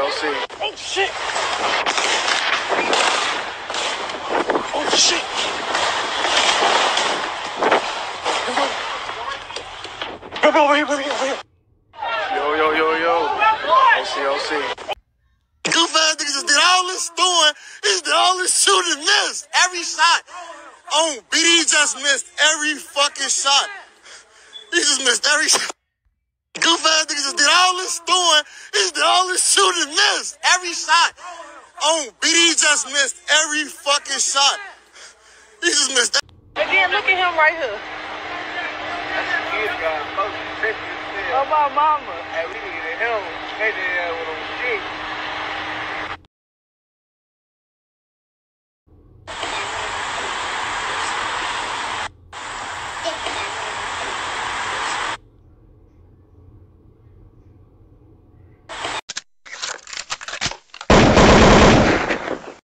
OC. Oh shit! Oh shit! Bro, bro, wait, wait, wait, wait. Yo, yo, yo, yo. OC, OC. Goof ass niggas just did all this throwing. He just did all this shooting missed. Every shot. Oh, BD just missed every fucking shot. He just missed every shot. Goof ass niggas just did all this throwing. the only did all this shooting and missed. Every shot. Oh, BD just missed every fucking shot. He just missed And then look at him right here. Kids got folks tripping Oh, my mama. Hey, we need to him. They did that with them shit.